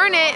burn it.